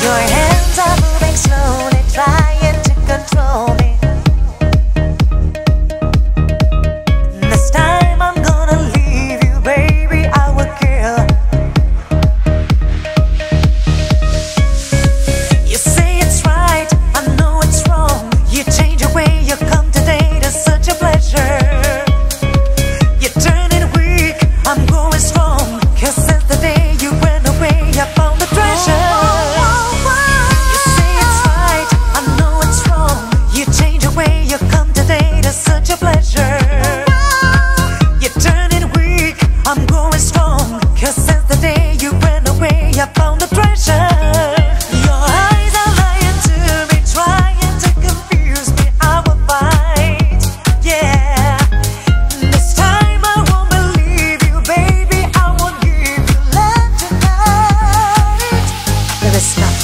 There is nothing